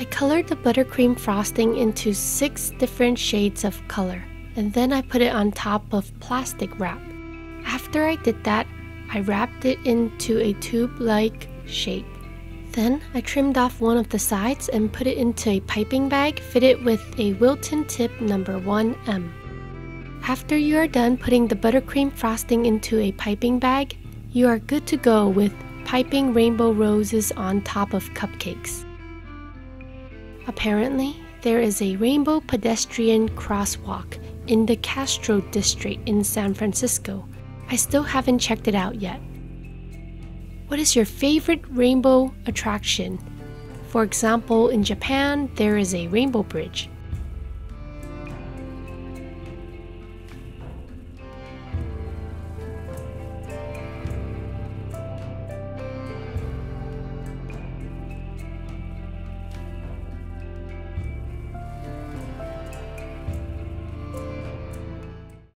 I colored the buttercream frosting into six different shades of color, and then I put it on top of plastic wrap. After I did that, I wrapped it into a tube-like shape. Then I trimmed off one of the sides and put it into a piping bag fitted with a Wilton tip number 1M. After you are done putting the buttercream frosting into a piping bag, you are good to go with piping rainbow roses on top of cupcakes. Apparently, there is a rainbow pedestrian crosswalk in the Castro district in San Francisco. I still haven't checked it out yet. What is your favorite rainbow attraction? For example, in Japan, there is a rainbow bridge.